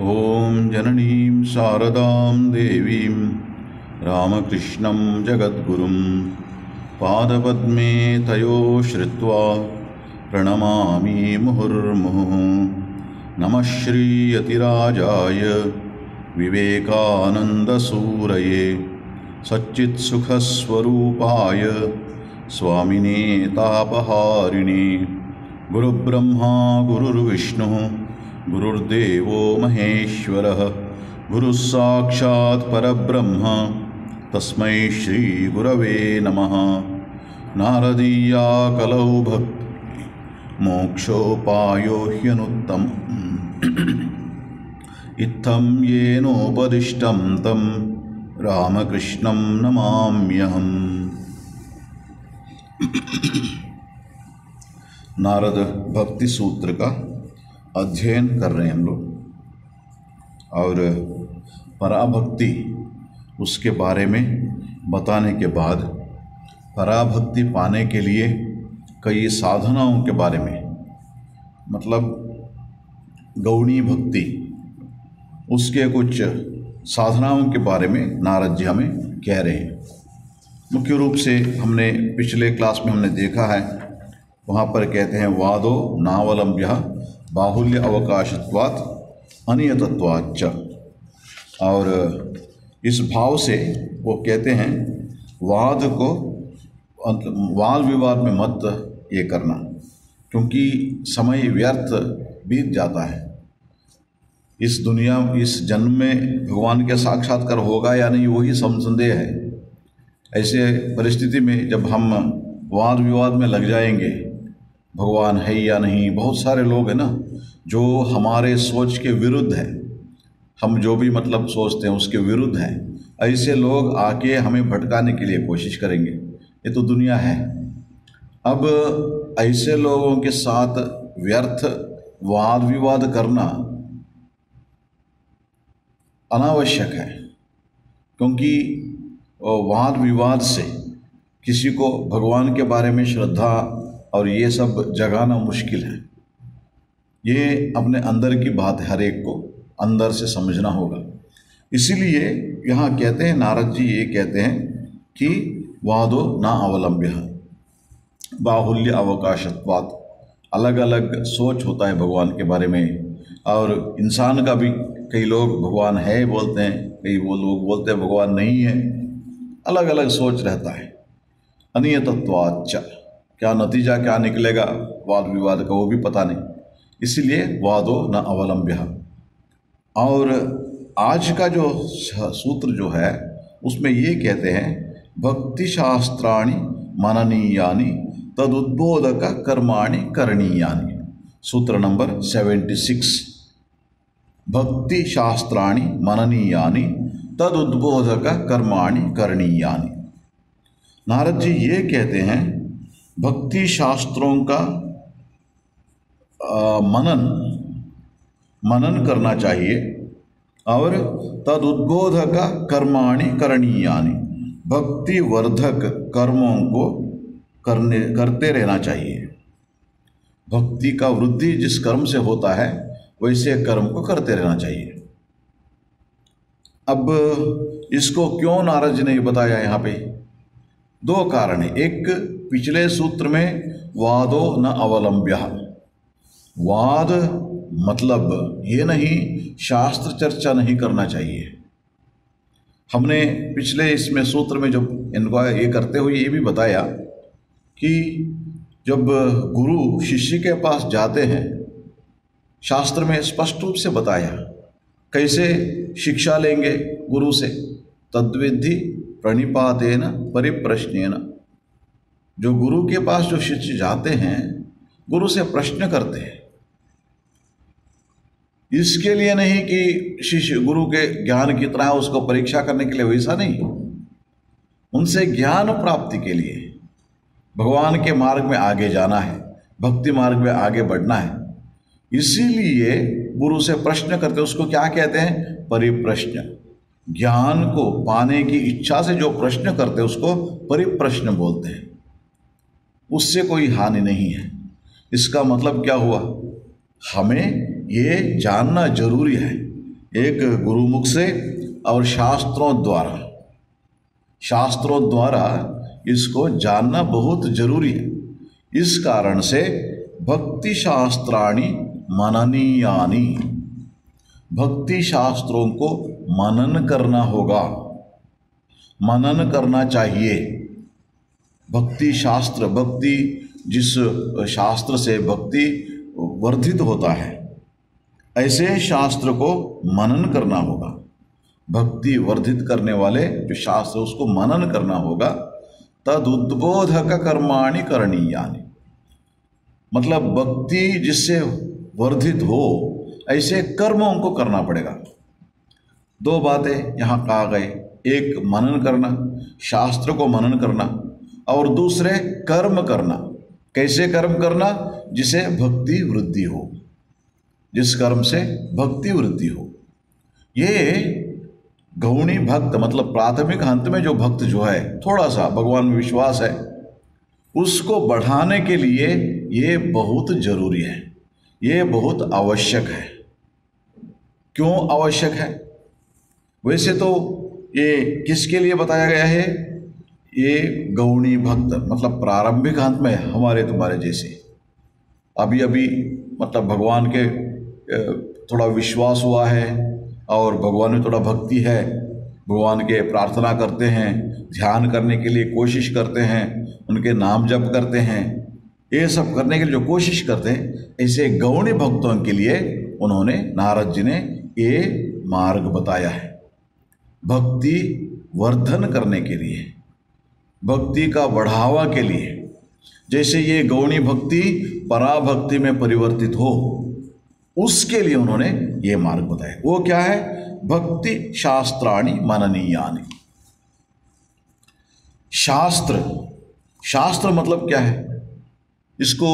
ॐ जननीं शारदां देवीं रामकृष्णं जगद्गुरुं पादपद्मे तयो श्रुत्वा प्रणमामि मुहुर्मुहुः। नमः श्रीयतिराजाय विवेकानन्दसूरये सच्चित्सुखस्वरूपाय स्वामिने तापहारिणे गुरुब्रह्मा गुरुर्विष्णुः गुरुर्देवो महेश्वरः। गुरुः साक्षात् परब्रह्म। तस्मै श्रीगुरवे नमः। नारदीया कलौ भक्ति मोक्षोपायो ह्यनुत्तमम् इत्थं येनोपदिष्टं तं रामकृष्णं नारद भक्ति सूत्र का? अध्ययन कर रहे हैं हम लोग। और पराभक्ति उसके बारे में बताने के बाद, पराभक्ति पाने के लिए कई साधनाओं के बारे में मतलब गौणी भक्ति, उसके कुछ साधनाओं के बारे में नारद जी हमें कह रहे हैं। मुख्य रूप से हमने पिछले क्लास में हमने देखा है, वहाँ पर कहते हैं, वादो नावलंब्य बाहुल्य अवकाशत्वात् अनियतत्वाच्च। और इस भाव से वो कहते हैं, वाद को वाद विवाद में मत ये करना, क्योंकि समय व्यर्थ बीत जाता है। इस दुनिया, इस जन्म में भगवान के साक्षात्कार होगा या नहीं, वही संदेह है। ऐसे परिस्थिति में जब हम वाद विवाद में लग जाएँगे भगवान है या नहीं? बहुत सारे लोग हैं ना, जो हमारे सोच के विरुद्ध है। हम जो भी मतलब सोचते हैं, उसके विरुद्ध हैं। ऐसे लोग आके हमें भटकाने के लिए कोशिश करेंगे। ये तो दुनिया है। अब ऐसे लोगों के साथ व्यर्थ वाद विवाद करना अनावश्यक है, क्योंकि वाद विवाद से किसी को भगवान के बारे में श्रद्धा और ये सब जगाना मुश्किल है। ये अपने अंदर की बात है हर एक को, अंदर से समझना होगा। इसीलिए यहाँ कहते हैं, नारद जी ये कहते हैं कि वादो ना अवलंब्य बाहुल्य अवकाशत्वात। अलग अलग सोच होता है भगवान के बारे में। और इंसान का भी कई लोग भगवान है बोलते हैं, कई वो लोग बोलते हैं भगवान नहीं है। अलग अलग सोच रहता है। अनियतत्वाच्च। क्या नतीजा क्या निकलेगा वाद विवाद का वो भी पता नहीं। इसलिए वादो न अवलंब्य। और आज का जो सूत्र जो है, उसमें ये कहते हैं भक्ति शास्त्राणि मननीयानि, तदुद्बोधक कर्माणि करणीयानि। सूत्र नंबर सेवेंटी सिक्स। भक्ति शास्त्राणि मननीयानि, तदुद्बोधक कर्माणि करणीयानि। नारद जी ये कहते हैं भक्ति शास्त्रों का आ, मनन मनन करना चाहिए और तदुद्बोधक कर्माणि करणीयानि भक्ति वर्धक कर्मों को करने करते रहना चाहिए। भक्ति का वृद्धि जिस कर्म से होता है वैसे कर्म को करते रहना चाहिए। अब इसको क्यों नारद जी ने बताया यहाँ पे? दो कारण है। एक पिछले सूत्र में वादो न अवलंब्य। वाद मतलब ये नहीं, शास्त्र चर्चा नहीं करना चाहिए। हमने पिछले इसमें सूत्र में जब इनको ये करते हुए ये भी बताया कि जब गुरु शिष्य के पास जाते हैं, शास्त्र में स्पष्ट रूप से बताया, कैसे शिक्षा लेंगे गुरु से? तद्विधि प्रणिपातेन परिप्रश्न जो गुरु के पास जो शिष्य जाते हैं, गुरु से प्रश्न करते हैं। इसके लिए नहीं कि शिष्य, गुरु के ज्ञान कितना है उसको परीक्षा करने के लिए वैसा नहीं। उनसे ज्ञान प्राप्ति के लिए भगवान के मार्ग में आगे जाना है, भक्ति मार्ग में आगे बढ़ना है। इसीलिए गुरु से प्रश्न करते उसको क्या कहते हैं? परिप्रश्न। ज्ञान को पाने की इच्छा से जो प्रश्न करते उसको परिप्रश्न बोलते हैं। उससे कोई हानि नहीं है। इसका मतलब क्या हुआ? हमें ये जानना ज़रूरी है एक गुरुमुख से और शास्त्रों द्वारा। शास्त्रों द्वारा इसको जानना बहुत ज़रूरी है। इस कारण से भक्ति शास्त्राणी मननीयानी। भक्ति शास्त्रों को मनन करना होगा। मनन करना चाहिए। भक्ति शास्त्र, भक्ति जिस शास्त्र से भक्ति वर्धित होता है, ऐसे शास्त्र को मनन करना होगा। भक्ति वर्धित करने वाले जो शास्त्र, उसको मनन करना होगा। तद उद्बोधक कर्माणि करणीयानि। मतलब भक्ति जिससे वर्धित हो, ऐसे कर्मों को करना पड़ेगा। दो बातें यहाँ कहा गए एक, मनन करना, शास्त्र को मनन करना। और दूसरे कर्म करना। कैसे कर्म करना? जिसे भक्ति वृद्धि हो। जिस कर्म से भक्ति वृद्धि हो। ये गौणी भक्त मतलब प्राथमिक अंत में जो भक्त जो है थोड़ा सा भगवान में विश्वास है, उसको बढ़ाने के लिए ये बहुत ज़रूरी है। ये बहुत आवश्यक है। क्यों आवश्यक है? वैसे तो ये किसके लिए बताया गया है? ये गौणी भक्त मतलब प्रारंभिक अंत में हमारे तुम्हारे जैसे। अभी अभी मतलब भगवान के थोड़ा विश्वास हुआ है और भगवान में थोड़ा भक्ति है। भगवान के प्रार्थना करते हैं, ध्यान करने के लिए कोशिश करते हैं, उनके नाम जप करते हैं। ये सब करने के लिए जो कोशिश करते हैं, ऐसे गौणी भक्तों के लिए उन्होंने, नारद जी ने ये मार्ग बताया है। भक्ति वर्धन करने के लिए। भक्ति का बढ़ावा के लिए, जैसे ये गौणी भक्ति पराभक्ति में परिवर्तित हो, उसके लिए उन्होंने ये मार्ग बताया वो क्या है? भक्ति शास्त्राणी मननीयानि। शास्त्र शास्त्र मतलब क्या है? इसको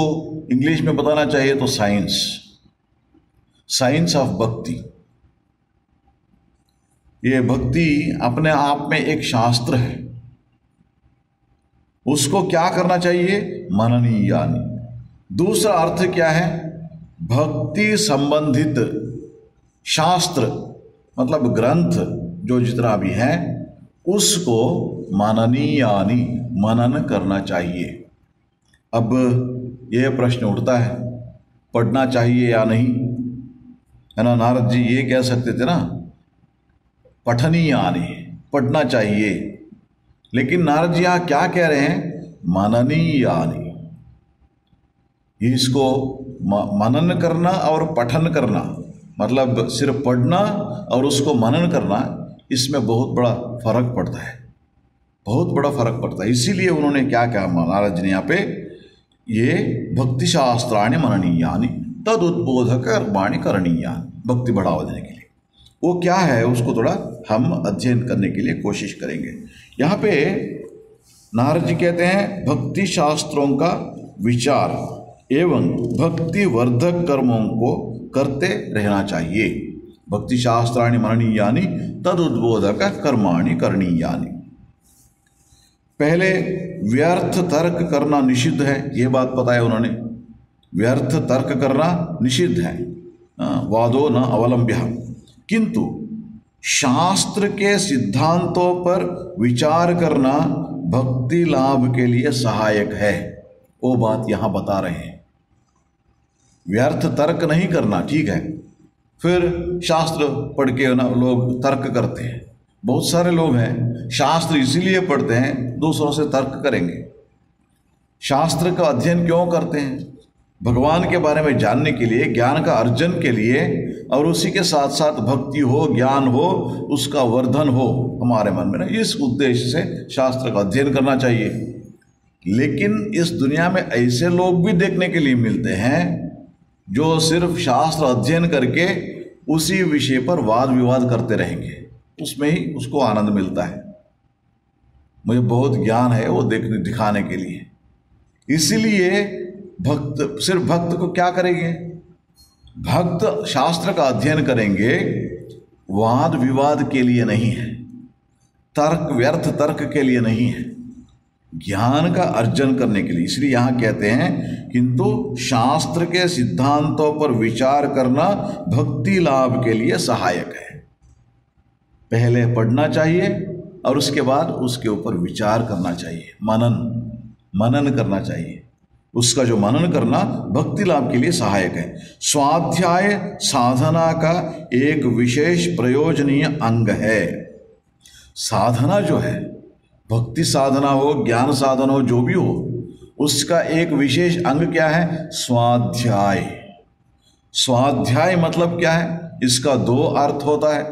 इंग्लिश में बताना चाहिए तो साइंस। साइंस ऑफ़ भक्ति। ये भक्ति अपने आप में एक शास्त्र है। उसको क्या करना चाहिए? मननीयानी दूसरा अर्थ क्या है? भक्ति संबंधित शास्त्र मतलब ग्रंथ, जो जितना भी है, उसको माननीयानी मनन करना चाहिए। अब यह प्रश्न उठता है, पढ़ना चाहिए या नहीं? है ना, नारद जी ये कह सकते थे ना, पठनीय आने पढ़ना चाहिए। लेकिन नारद जी यहाँ क्या कह रहे हैं? मननीय आने इसको मनन करना और पठन करना मतलब सिर्फ़ पढ़ना और उसको मनन करना, इसमें बहुत बड़ा फ़र्क पड़ता है। बहुत बड़ा फ़र्क पड़ता है। इसीलिए उन्होंने क्या कहा महाराज ने यहाँ पे, ये भक्ति शास्त्राणी मननीयानी तद उद्बोधक कर्माणी करणीयानी, भक्ति बढ़ावा देने के लिए। वो क्या है, उसको थोड़ा हम अध्ययन करने के लिए कोशिश करेंगे। यहाँ पे नारद जी कहते हैं, भक्ति शास्त्रों का विचार एवं भक्ति वर्धक कर्मों को करते रहना चाहिए। भक्ति शास्त्राणी मननीयानी तद उद्बोधक कर्माणी करणीयानी। पहले व्यर्थ तर्क करना निषिद्ध है, ये बात पता है उन्होंने। व्यर्थ तर्क करना निषिद्ध है, वादो न अवलंब्य। किंतु शास्त्र के सिद्धांतों पर विचार करना भक्ति लाभ के लिए सहायक है। वो बात यहाँ बता रहे हैं। व्यर्थ तर्क नहीं करना, ठीक है। फिर शास्त्र पढ़ के ना लोग तर्क करते हैं। बहुत सारे लोग हैं, शास्त्र इसीलिए पढ़ते हैं, दूसरों से तर्क करेंगे। शास्त्र का अध्ययन क्यों करते हैं? भगवान के बारे में जानने के लिए, ज्ञान का अर्जन के लिए, और उसी के साथ साथ भक्ति हो, ज्ञान हो, उसका वर्धन हो, हमारे मन में ना, इस उद्देश्य से शास्त्र का अध्ययन करना चाहिए। लेकिन इस दुनिया में ऐसे लोग भी देखने के लिए मिलते हैं, जो सिर्फ़ शास्त्र अध्ययन करके उसी विषय पर वाद विवाद करते रहेंगे। उसमें ही उसको आनंद मिलता है। मुझे बहुत ज्ञान है वो देखने, दिखाने के लिए। इसीलिए भक्त, सिर्फ़ भक्त को क्या करेंगे? भक्त शास्त्र का अध्ययन करेंगे, वाद विवाद के लिए नहीं है, तर्क व्यर्थ तर्क के लिए नहीं है, ज्ञान का अर्जन करने के लिए। इसलिए यहाँ कहते हैं, किंतु शास्त्र के सिद्धांतों पर विचार करना भक्ति लाभ के लिए सहायक है। पहले पढ़ना चाहिए और उसके बाद उसके ऊपर विचार करना चाहिए। मनन मनन करना चाहिए। उसका जो मनन करना भक्ति लाभ के लिए सहायक है। स्वाध्याय साधना का एक विशेष प्रयोजनीय अंग है। साधना जो है, भक्ति साधना हो, ज्ञान साधन हो, जो भी हो, उसका एक विशेष अंग क्या है? स्वाध्याय। स्वाध्याय मतलब क्या है? इसका दो अर्थ होता है।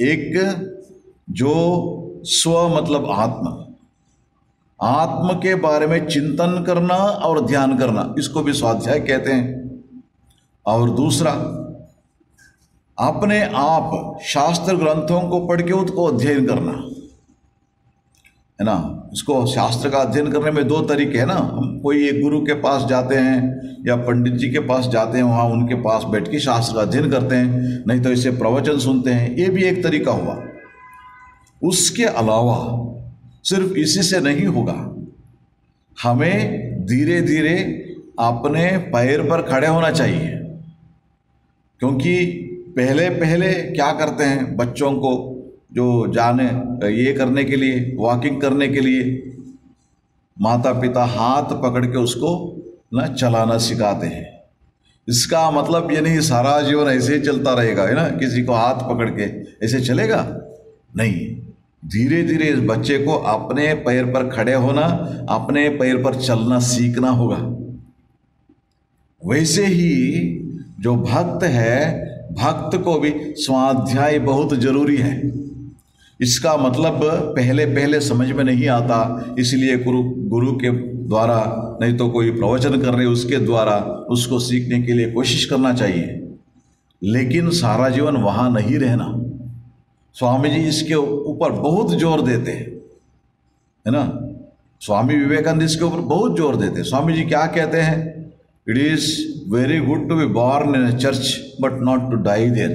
एक, जो स्व मतलब आत्मा आत्म के बारे में चिंतन करना और ध्यान करना, इसको भी स्वाध्याय कहते हैं। और दूसरा, अपने आप शास्त्र ग्रंथों को पढ़ के उसको अध्ययन करना। है ना? इसको शास्त्र का अध्ययन करने में दो तरीके हैं ना। हम कोई एक गुरु के पास जाते हैं या पंडित जी के पास जाते हैं, वहाँ उनके पास बैठ के शास्त्र का अध्ययन करते हैं, नहीं तो इसे प्रवचन सुनते हैं। ये भी एक तरीका हुआ। उसके अलावा सिर्फ़ इसी से नहीं होगा। हमें धीरे धीरे अपने पैर पर खड़े होना चाहिए। क्योंकि पहले पहले क्या करते हैं बच्चों को, जो जाने, ये करने के लिए वॉकिंग करने के लिए माता पिता हाथ पकड़ के उसको ना चलाना सिखाते हैं। इसका मतलब ये नहीं, सारा जीवन ऐसे ही चलता रहेगा, है ना? किसी को हाथ पकड़ के ऐसे चलेगा? नहीं। धीरे धीरे इस बच्चे को अपने पैर पर खड़े होना, अपने पैर पर चलना सीखना होगा। वैसे ही जो भक्त है, भक्त को भी स्वाध्याय बहुत ज़रूरी है। इसका मतलब पहले पहले समझ में नहीं आता, इसलिए गुरु गुरु के द्वारा, नहीं तो कोई प्रवचन कर रहे, उसके द्वारा उसको सीखने के लिए कोशिश करना चाहिए। लेकिन सारा जीवन वहाँ नहीं रहना। स्वामी जी इसके ऊपर बहुत ज़ोर देते हैं, है ना? स्वामी विवेकानंद इसके ऊपर बहुत ज़ोर देते हैं। स्वामी जी क्या कहते हैं? It is very good to be born in church but not to die there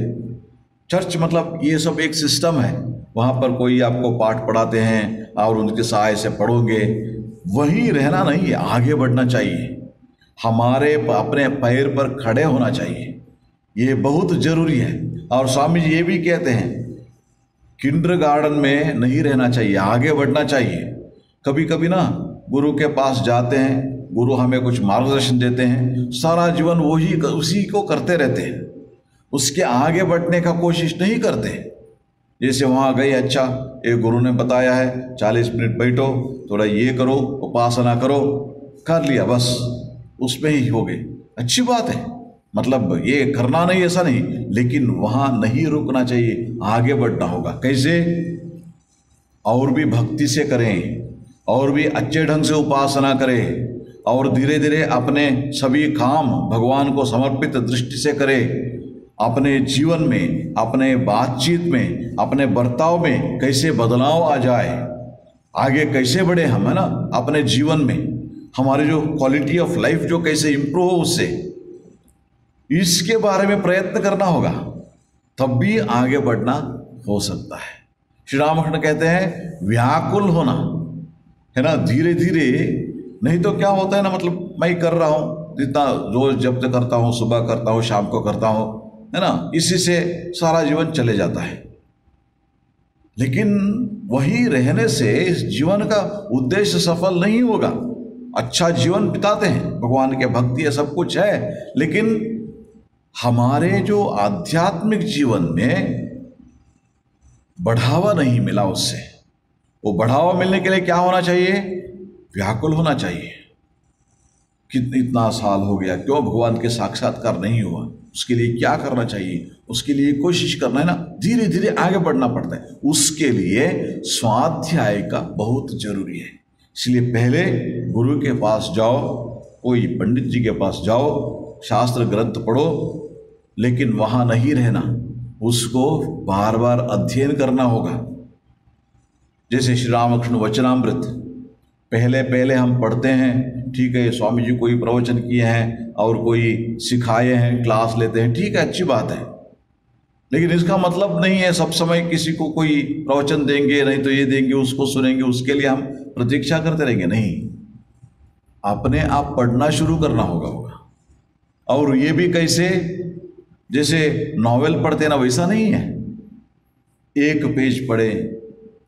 church मतलब ये सब एक सिस्टम है। वहाँ पर कोई आपको पाठ पढ़ाते हैं और उनके सहाय से पढ़ोगे। वहीं रहना नहीं है, आगे बढ़ना चाहिए। हमारे अपने पैर पर खड़े होना चाहिए। ये बहुत ज़रूरी है। और स्वामी जी ये भी कहते हैं किंडर गार्डन में नहीं रहना चाहिए, आगे बढ़ना चाहिए। कभी कभी ना गुरु के पास जाते हैं, गुरु हमें कुछ मार्गदर्शन देते हैं, सारा जीवन वही उसी को करते रहते हैं। उसके आगे बढ़ने का कोशिश नहीं करते। जैसे वहाँ गए अच्छा एक गुरु ने बताया है, चालीस मिनट बैठो, थोड़ा ये करो, उपासना करो, कर लिया, बस, उसमें ही हो गए। अच्छी बात है। मतलब ये करना नहीं, ऐसा नहीं, लेकिन वहाँ नहीं रुकना चाहिए, आगे बढ़ना होगा। कैसे? और भी भक्ति से करें, और भी अच्छे ढंग से उपासना करें, और धीरे धीरे अपने सभी काम भगवान को समर्पित दृष्टि से करें। अपने जीवन में, अपने बातचीत में, अपने बर्ताव में कैसे बदलाव आ जाए, आगे कैसे बढ़े हम, है ना? अपने जीवन में, हमारे जो क्वालिटी ऑफ़ लाइफ जो कैसे इम्प्रूव हो उससे। इसके बारे में प्रयत्न करना होगा, तब भी आगे बढ़ना हो सकता है। श्री रामकृष्ण कहते हैं, व्याकुल होना, है ना धीरे धीरे नहीं तो क्या होता है ना मतलब मैं कर रहा हूँ, जितना रोज जब तक करता हूँ, सुबह करता हूँ, शाम को करता हूँ, है ना, इसी से सारा जीवन चले जाता है। लेकिन वही रहने से इस जीवन का उद्देश्य सफल नहीं होगा। अच्छा जीवन बिताते हैं, भगवान के भक्ति है सब कुछ है, लेकिन हमारे जो आध्यात्मिक जीवन में बढ़ावा नहीं मिला उससे, वो बढ़ावा मिलने के लिए क्या होना चाहिए? व्याकुल होना चाहिए। कितनी इतना साल हो गया, क्यों भगवान के साक्षात्कार नहीं हुआ? उसके लिए क्या करना चाहिए? उसके लिए कोशिश करना है ना धीरे धीरे आगे बढ़ना पड़ता है। उसके लिए स्वाध्याय का बहुत ज़रूरी है। इसलिए पहले गुरु के पास जाओ, कोई पंडित जी के पास जाओ, शास्त्र ग्रंथ पढ़ो लेकिन वहाँ नहीं रहना, उसको बार बार अध्ययन करना होगा। जैसे श्री रामकृष्ण वचनामृत पहले पहले हम पढ़ते हैं, ठीक है, स्वामी जी कोई प्रवचन किए हैं और कोई सिखाए हैं, क्लास लेते हैं, ठीक है, अच्छी बात है। लेकिन इसका मतलब नहीं है सब समय किसी को कोई प्रवचन देंगे, नहीं तो ये देंगे, उसको सुनेंगे, उसके लिए हम प्रतीक्षा करते रहेंगे। नहीं, अपने आप पढ़ना शुरू करना होगा होगा। और ये भी कैसे जैसे नॉवेल पढ़ते ना, वैसा नहीं है। एक पेज पढ़े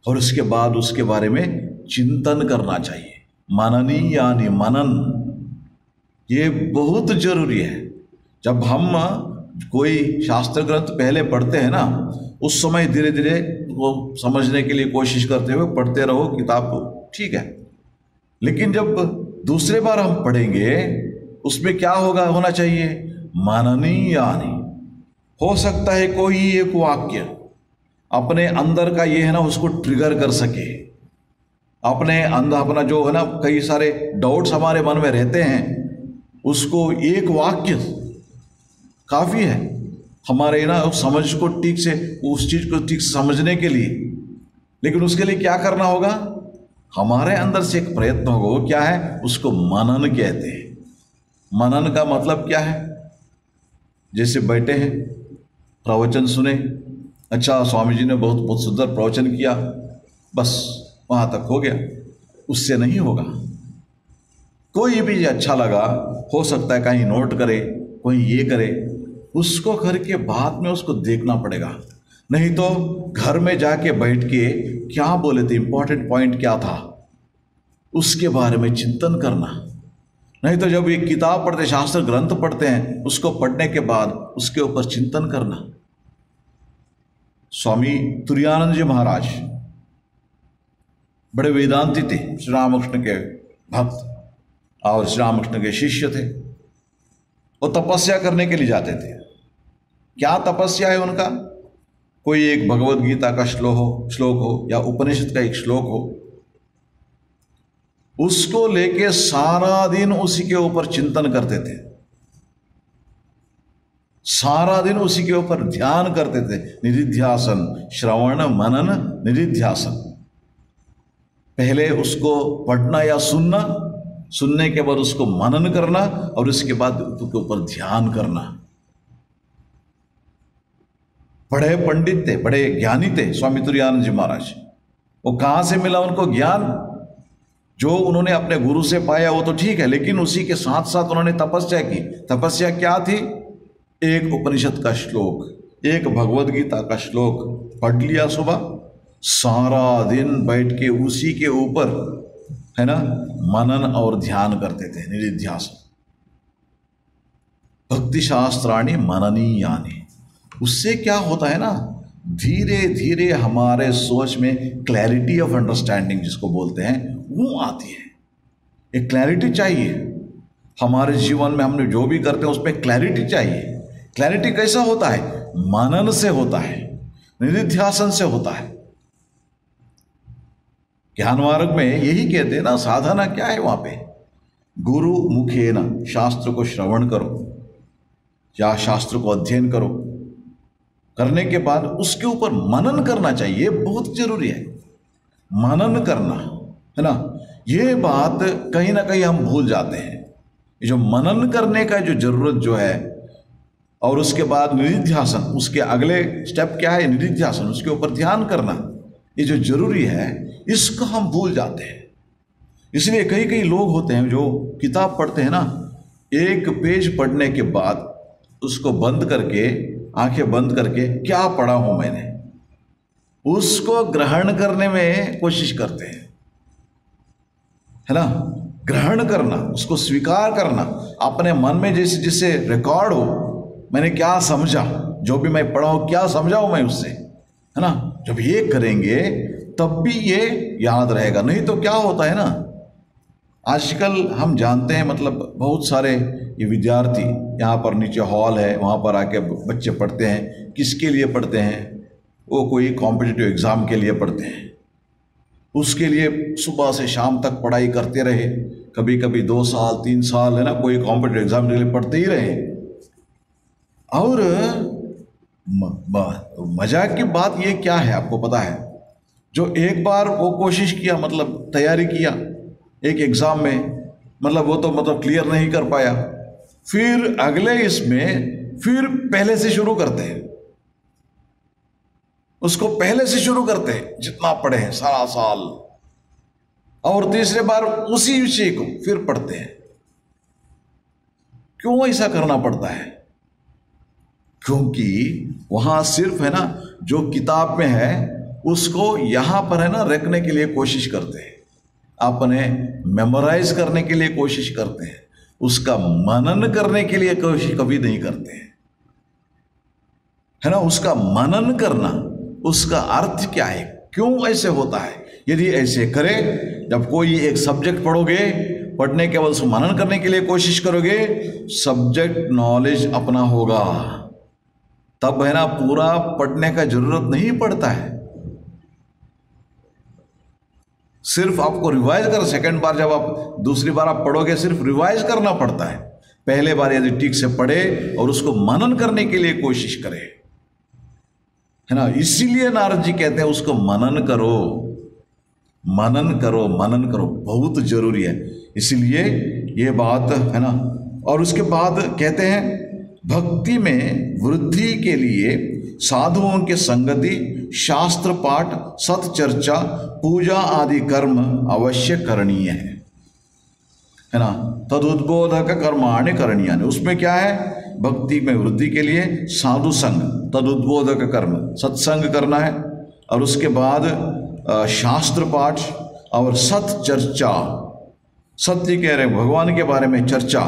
और उसके बाद उसके बारे में चिंतन करना चाहिए। मननी यानी मनन, ये बहुत ज़रूरी है। जब हम कोई शास्त्र ग्रंथ पहले पढ़ते हैं ना, उस समय धीरे धीरे वो समझने के लिए कोशिश करते हुए पढ़ते रहो, किताब ठीक है। लेकिन जब दूसरे बार हम पढ़ेंगे, उसमें क्या होगा, होना चाहिए? माननी यानी। हो सकता है कोई एक वाक्य अपने अंदर का ये है ना, उसको ट्रिगर कर सके। अपने अंदर अपना जो है ना, कई सारे डाउट्स हमारे मन में रहते हैं, उसको एक वाक्य काफ़ी है हमारे ना समझ को ठीक से, उस चीज़ को ठीक समझने के लिए। लेकिन उसके लिए क्या करना होगा? हमारे अंदर से एक प्रयत्न होगा, वो क्या है? उसको मनन कहते हैं। मनन का मतलब क्या है? जैसे बैठे हैं प्रवचन सुने। अच्छा स्वामी जी ने बहुत बहुत सुंदर प्रवचन किया। बस वहाँ तक हो गया। उससे नहीं होगा। कोई भी अच्छा लगा, हो सकता है कहीं नोट करे, कोई ये करे, उसको करके बाद में उसको देखना पड़ेगा। नहीं तो घर में जाके बैठ के क्या बोले थे इंपॉर्टेंट पॉइंट क्या था? उसके बारे में चिंतन करना। नहीं तो जब ये किताब पढ़ते, शास्त्र ग्रंथ पढ़ते हैं, उसको पढ़ने के बाद उसके ऊपर चिंतन करना। स्वामी तुरानंद जी महाराज, बड़े वेदांती थे श्री रामकृष्ण के भक्त और श्री रामकृष्ण के शिष्य थे। वो तपस्या करने के लिए जाते थे। क्या तपस्या है उनका? कोई एक भगवत गीता का श्लोक हो श्लोक हो या उपनिषद का एक श्लोक हो उसको लेके सारा दिन उसी के ऊपर चिंतन करते थे। सारा दिन उसी के ऊपर ध्यान करते थे। निधिध्यासन श्रवण, मनन निधिध्यासन पहले उसको पढ़ना या सुनना, सुनने के बाद उसको मनन करना और उसके बाद उसके ऊपर ध्यान करना। बड़े पंडित थे, बड़े ज्ञानी थे, स्वामी तुरानंद जी महाराज। वो कहाँ से मिला उनको ज्ञान? जो उन्होंने अपने गुरु से पाया वो तो ठीक है, लेकिन उसी के साथ साथ उन्होंने तपस्या की। तपस्या क्या थी? एक उपनिषद का श्लोक, एक भगवत गीता का श्लोक पढ़ लिया सुबह। सारा दिन बैठ के उसी के ऊपर, है ना, मनन और ध्यान करते थे, निरिध्यास। भक्ति शास्त्राणी मननी यानी उससे क्या होता है ना धीरे धीरे हमारे सोच में क्लैरिटी ऑफ़ अंडरस्टैंडिंग जिसको बोलते हैं वो आती है। एक क्लैरिटी चाहिए। हमारे जीवन में हमने जो भी करते हैं, उसमें क्लैरिटी चाहिए। क्लैरिटी कैसा होता है? मनन से होता है। निधिध्यासन से होता है। ज्ञान मार्ग में यही कहते हैं ना, साधना क्या है वहाँ पे? गुरु मुखे ना, शास्त्र को श्रवण करो। या शास्त्र को अध्ययन करो। करने के बाद उसके ऊपर मनन करना चाहिए बहुत ज़रूरी है। मनन करना। है ना? ये बात कहीं ना कहीं हम भूल जाते हैं। ये जो मनन करने का जो ज़रूरत जो है, और उसके बाद निधिध्यासन उसके अगले स्टेप क्या है? निधिध्यासन उसके ऊपर ध्यान करना। ये जो ज़रूरी है, इसको हम भूल जाते हैं। इसलिए कई कई लोग होते हैं जो किताब पढ़ते हैं ना, एक पेज पढ़ने के बाद उसको बंद करके, आँखें बंद करके क्या पढ़ा हूँ मैंने? उसको ग्रहण करने में कोशिश करते हैं। है ना? ग्रहण करना, उसको स्वीकार करना। अपने मन में जैसे जिससे रिकॉर्ड हो, मैंने क्या समझा? जो भी मैं पढ़ा हूँ, क्या समझा हूँ मैं उससे? है ना? जब ये करेंगे, तब भी ये याद रहेगा। नहीं तो क्या होता है ना? आजकल हम जानते हैं मतलब बहुत सारे ये विद्यार्थी यहाँ पर नीचे हॉल है, वहाँ पर आके बच्चे पढ़ते हैं। किसके लिए पढ़ते हैं? वो कोई कॉम्पिटिटिव एग्ज़ाम के लिए पढ़ते हैं। उसके लिए सुबह से शाम तक पढ़ाई करते रहे। कभी कभी दो साल, तीन साल, है ना, कोई कॉम्पिटेटिव एग्ज़ाम के लिए पढ़ते ही रहे। और मज़ाक की बात ये क्या है, आपको पता है? जो एक बार वो कोशिश किया मतलब तैयारी किया, एक एग्ज़ाम में मतलब वो तो मतलब क्लियर नहीं कर पाया। फिर अगले इसमें, फिर पहले से शुरू करते हैं। उसको पहले से शुरू करते हैं, जितना पढ़े हैं, सारा साल। और तीसरे बार उसी विषय को फिर पढ़ते हैं। क्यों ऐसा करना पड़ता है? क्योंकि वहाँ सिर्फ़ है ना, जो किताब में है, उसको यहाँ पर है ना रखने के लिए कोशिश करते हैं। अपने मेमोराइज करने के लिए कोशिश करते हैं। उसका मनन करने के लिए कोशिश कभी नहीं करते हैं। है ना, उसका मनन करना उसका अर्थ क्या है? क्यों ऐसे होता है? यदि ऐसे करे, जब कोई एक सब्जेक्ट पढ़ोगे, पढ़ने के बाद उसको मनन करने के लिए कोशिश करोगे सब्जेक्ट नॉलेज अपना होगा। तब है ना, पूरा पढ़ने का ज़रूरत नहीं पड़ता है। सिर्फ़ आपको रिवाइज कर सेकंड बार जब आप दूसरी बार आप पढ़ोगे, सिर्फ़ रिवाइज करना पड़ता है। पहले बार यदि ठीक से पढ़े और उसको मनन करने के लिए कोशिश करे। है ना? इसीलिए नारद जी कहते हैं, उसको मनन करो। मनन करो मनन करो, बहुत ज़रूरी है। इसलिए ये बात, है ना? और उसके बाद कहते हैं, भक्ति में वृद्धि के लिए साधुओं के संगति, शास्त्र पाठ, सतचर्चा, पूजा आदि कर्म अवश्य करणीय है। है ना? तदुद्बोधक कर्माण्य करणीय उसमें क्या है? भक्ति में वृद्धि के लिए साधु संग तदुद्बोधक कर्म, सत्संग करना है। और उसके बाद शास्त्र पाठ और सत चर्चा। सत्य कह रहे भगवान के बारे में चर्चा,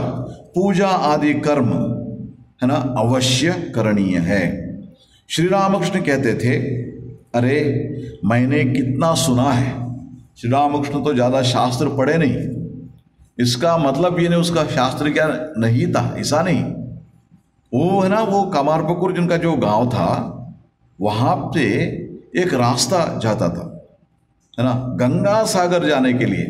पूजा आदि कर्म, है ना, अवश्य करणीय है। श्री रामकृष्ण कहते थे, अरे, मैंने कितना सुना है। श्री रामकृष्ण तो ज़्यादा शास्त्र पढ़े नहीं। इसका मतलब ये नहीं, उसका शास्त्र क्या नहीं था, ऐसा नहीं। वो है ना, वो कमारपकुर जिनका जो गाँव था, वहाँ पे एक रास्ता जाता था, है ना, गंगा सागर जाने के लिए।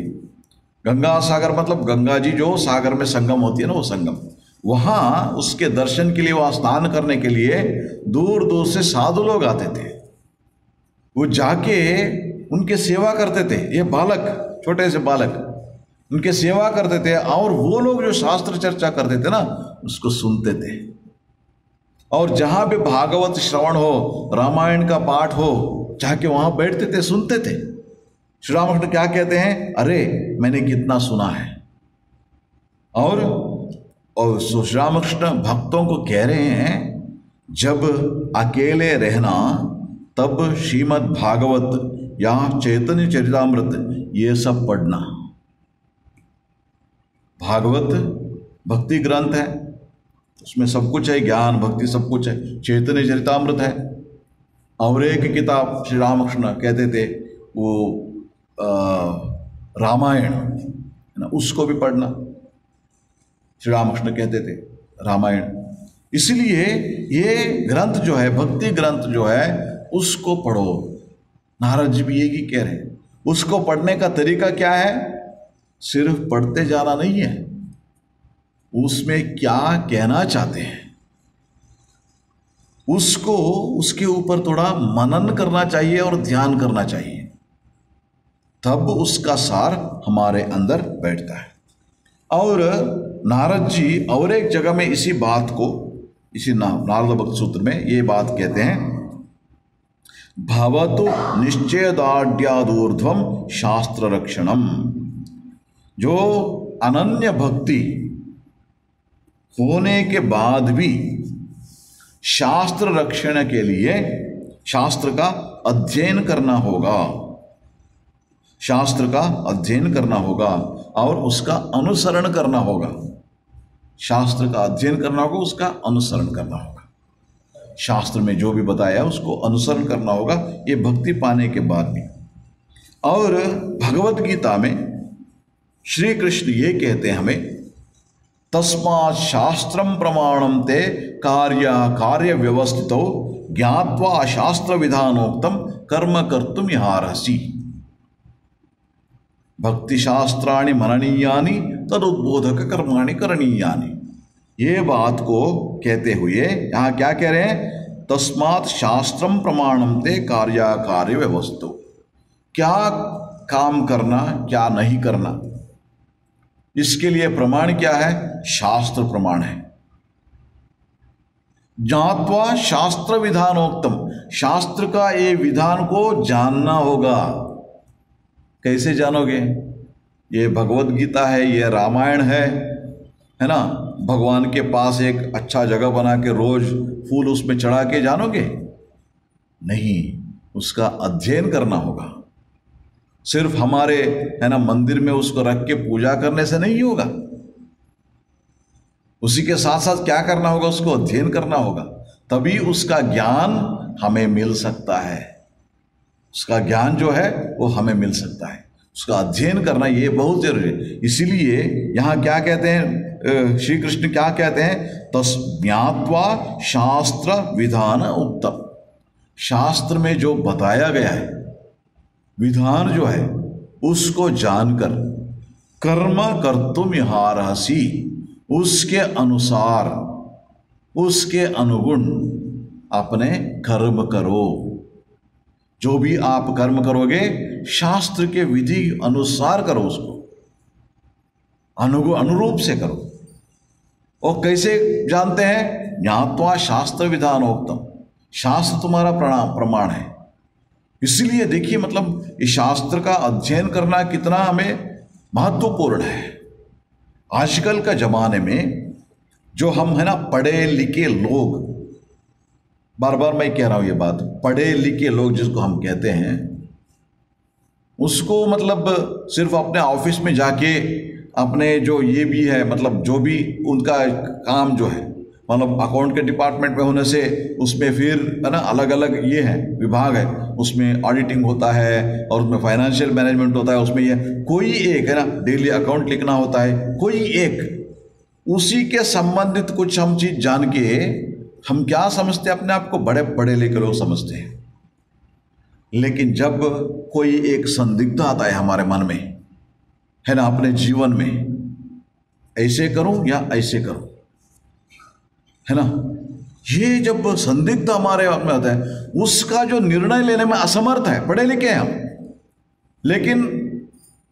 गंगा सागर मतलब गंगा जी जो सागर में संगम होती है ना, वो संगम। वहाँ उसके दर्शन के लिए, वहाँ स्नान करने के लिए दूर दूर से साधु लोग आते थे। वो जाके उनके सेवा करते थे, ये बालक, छोटे से बालक, उनके सेवा करते थे और वो लोग जो शास्त्र चर्चा करते थे ना, उसको सुनते थे। और जहाँ भी भागवत श्रवण हो, रामायण का पाठ हो, जाके वहाँ बैठते थे, सुनते थे। श्री रामकृष्ण क्या कहते हैं? अरे, मैंने कितना सुना है। और और श्री रामकृष्ण भक्तों को कह रहे हैं, जब अकेले रहना, तब श्रीमद् भागवत या चैतन्य चरितमृत, ये सब पढ़ना। भागवत भक्ति ग्रंथ है। उसमें सब कुछ है, ज्ञान, भक्ति, सब कुछ है। चैतन्य चरितमृत है। और एक किताब श्री रामकृष्ण कहते थे, वो रामायण, है ना, उसको भी पढ़ना। श्री रामकृष्ण कहते थे, रामायण। इसलिए ये ग्रंथ जो है, भक्ति ग्रंथ जो है, उसको पढ़ो। नारद जी भी यही कह रहे हैं, उसको पढ़ने का तरीका क्या है? सिर्फ़ पढ़ते जाना नहीं है। उसमें क्या कहना चाहते हैं? उसको, उसके ऊपर थोड़ा मनन करना चाहिए और ध्यान करना चाहिए। तब उसका सार हमारे अंदर बैठता है। और नारद जी और एक जगह में इसी बात को, इसी नारद भक्त सूत्र में ये बात कहते हैं, भवतु निश्चयदाढ़ शास्त्र रक्षणम जो अनन्य भक्ति होने के बाद भी शास्त्र रक्षण के लिए शास्त्र का अध्ययन करना होगा। शास्त्र का अध्ययन करना होगा और उसका अनुसरण करना होगा। शास्त्र का अध्ययन करना होगा, उसका अनुसरण करना होगा। शास्त्र में जो भी बताया उसको अनुसरण करना होगा, ये भक्ति पाने के बाद भी। और भगवत गीता में श्री कृष्ण ये कहते हैं हमें तस्मा शास्त्र प्रमाण ते कार्य कार्य व्यवस्थित ज्ञावा शास्त्र विधानोक्तम कर्म कर्तुम हारसी भक्ति शास्त्राणी मननीयानी तदुद्बोधक कर्माणी करणीयानी। ये बात को कहते हुए यहाँ क्या कह रहे हैं? तस्मात शास्त्रम प्रमाणम ते कार्य कार्य व्यवस्थो क्या काम करना, क्या नहीं करना? इसके लिए प्रमाण क्या है? शास्त्र प्रमाण है। ज्ञातवा शास्त्र विधानोक्तम। शास्त्र का ये विधान को जानना होगा। कैसे जानोगे? ये भगवत गीता है, ये रामायण है है ना? भगवान के पास एक अच्छा जगह बना के रोज फूल उसमें चढ़ा के जानोगे? नहीं, उसका अध्ययन करना होगा। सिर्फ़ हमारे, है ना, मंदिर में उसको रख के पूजा करने से नहीं होगा। उसी के साथ साथ क्या करना होगा, उसको अध्ययन करना होगा। तभी उसका ज्ञान हमें मिल सकता है। उसका ज्ञान जो है, वो हमें मिल सकता है। उसका अध्ययन करना ये बहुत ज़रूरी है। इसीलिए यहाँ क्या कहते हैं श्री कृष्ण क्या कहते हैं, तस् ज्ञातवा शास्त्र विधान उत्तम। शास्त्र में जो बताया गया है विधान जो है, उसको जानकर कर्म कर तुम हारहसी उसके अनुसार, उसके अनुगुण अपने कर्म करो। जो भी आप कर्म करोगे, शास्त्र के विधि अनुसार करो उसको। अनुगु अनुरूप से करो। और कैसे जानते हैं? ज्ञातवा शास्त्र विधानोक्तम। शास्त्र तुम्हारा प्रणाम प्रमाण है। इसलिए देखिए मतलब इस शास्त्र का अध्ययन करना कितना हमें महत्वपूर्ण है। आजकल का जमाने में जो हम, है ना पढ़े लिखे लोग बार बार मैं कह रहा हूँ ये बात पढ़े लिखे लोग जिसको हम कहते हैं, उसको मतलब सिर्फ़ अपने ऑफ़िस में जाके अपने जो ये भी है मतलब जो भी उनका काम जो है मतलब अकाउंट के डिपार्टमेंट में होने से उसमें फिर, है ना अलग अलग ये है, विभाग है। उसमें ऑडिटिंग होता है और उसमें फाइनेंशियल मैनेजमेंट होता है, उसमें ये कोई एक, है ना डेली अकाउंट लिखना होता है, कोई एक। उसी के संबंधित कुछ हम चीज़ जान के हम क्या समझते हैं, अपने आप को बड़े पढ़े लिखे लोग समझते हैं। लेकिन जब कोई एक संदिग्ध आता है हमारे मन में, है ना, अपने जीवन में, ऐसे करूँ या ऐसे करूँ? है ना? ये जब संदिग्ध हमारे में आता है, उसका जो निर्णय लेने में असमर्थ है, पढ़े लिखे हैं हम लेकिन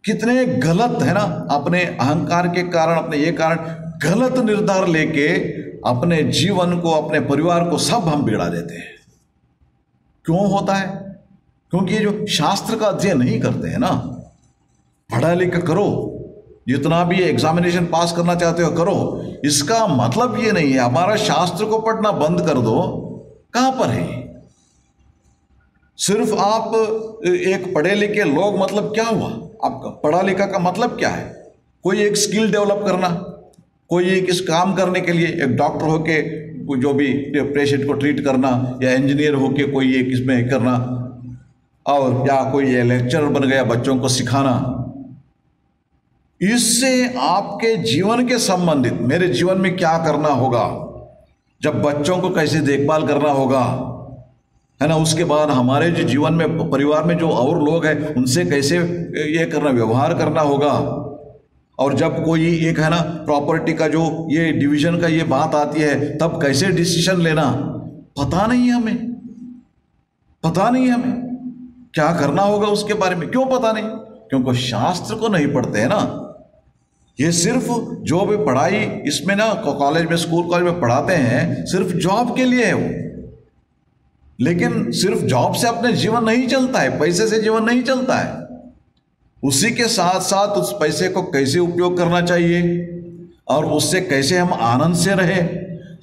कितने गलत है ना, अपने अहंकार के कारण, अपने ये कारण, गलत निर्धार लेके अपने जीवन को, अपने परिवार को सब हम बिगड़ा देते हैं। क्यों होता है? क्योंकि ये जो शास्त्र का अध्ययन नहीं करते हैं ना, पढ़ा लिखा करो जितना भी एग्जामिनेशन पास करना चाहते हो, करो। इसका मतलब ये नहीं है, हमारा शास्त्र को पढ़ना बंद कर दो। कहाँ पर है? सिर्फ़ आप, एक पढ़े लिखे लोग मतलब क्या हुआ? आपका पढ़ा लिखा का मतलब क्या है? कोई एक स्किल डेवलप करना, कोई एक इस काम करने के लिए एक डॉक्टर होके जो भी पेशेंट को ट्रीट करना, या इंजीनियर होके कोई एक इसमें करना, और या कोई लेक्चरर बन गया बच्चों को सिखाना। इससे आपके जीवन के संबंधित, मेरे जीवन में क्या करना होगा? जब बच्चों को कैसे देखभाल करना होगा? है ना, उसके बाद हमारे जो जीवन में, परिवार में जो और लोग हैं, उनसे कैसे ये करना, व्यवहार करना होगा? और जब कोई एक, है ना प्रॉपर्टी का जो ये डिवीज़न का ये बात आती है, तब कैसे डिसीज़न लेना? पता नहीं हमें। पता नहीं हमें। क्या करना होगा उसके बारे में? क्यों पता नहीं? क्योंकि शास्त्र को नहीं पढ़ते, हैं ना? ये सिर्फ़ जो भी पढ़ाई इसमें ना कॉलेज में स्कूल कॉलेज में पढ़ाते हैं, सिर्फ़ जॉब के लिए है वो। लेकिन सिर्फ़ जॉब से अपने जीवन नहीं चलता है, पैसे से जीवन नहीं चलता है। उसी के साथ साथ उस पैसे को कैसे उपयोग करना चाहिए और उससे कैसे हम आनंद से रहे,